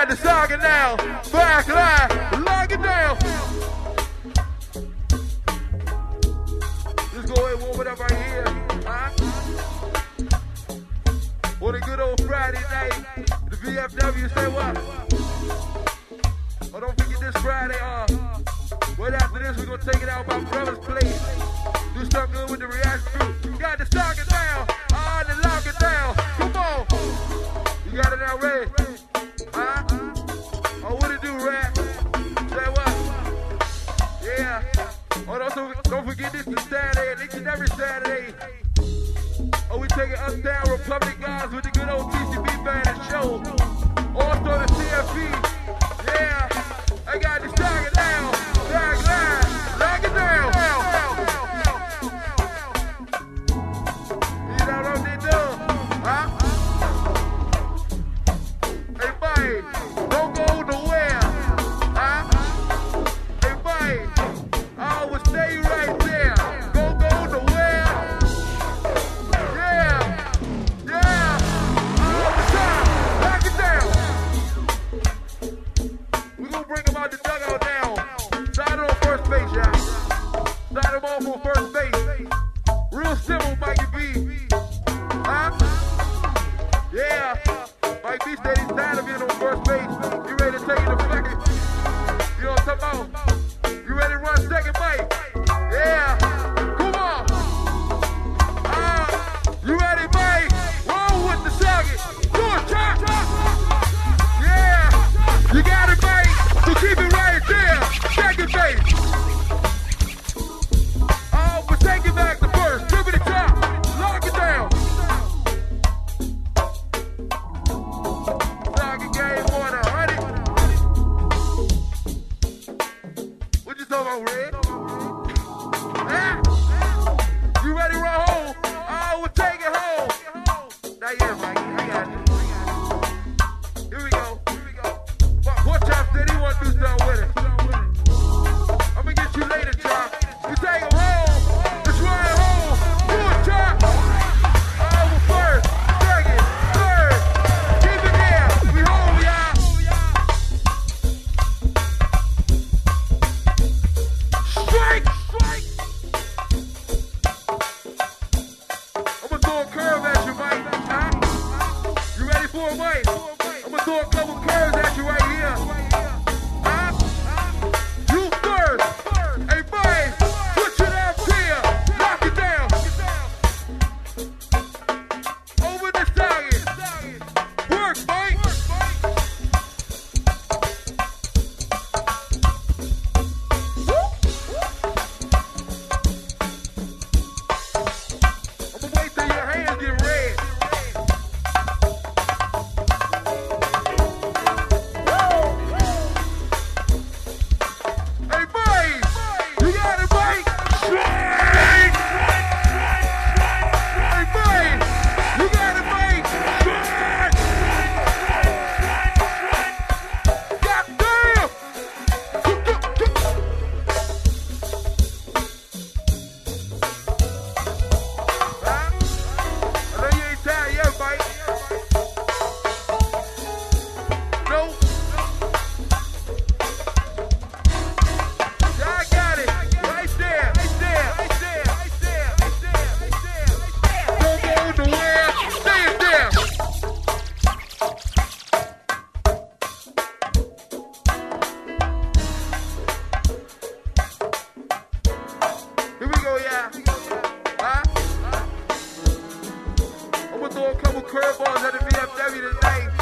got the saga now. Black line, lock it down. Let's go ahead and warm it up right here. Huh? On a good old Friday night, the VFW say what? Oh, don't forget this Friday, huh? Well, after this, we're gonna take it out by Brothers Place. Do something good with the reaction crew. Got the saga down, on the lock it down. Come on. You got it now, ready. This is Saturday, and each and every Saturday. oh we taking up down Republic guys with the good old TCB band and show? Also the CFP. Like, bitch, that is tired of being on first base. right here, right I'm gonna throw a couple curves at you right here. couple curveballs at the VFW tonight.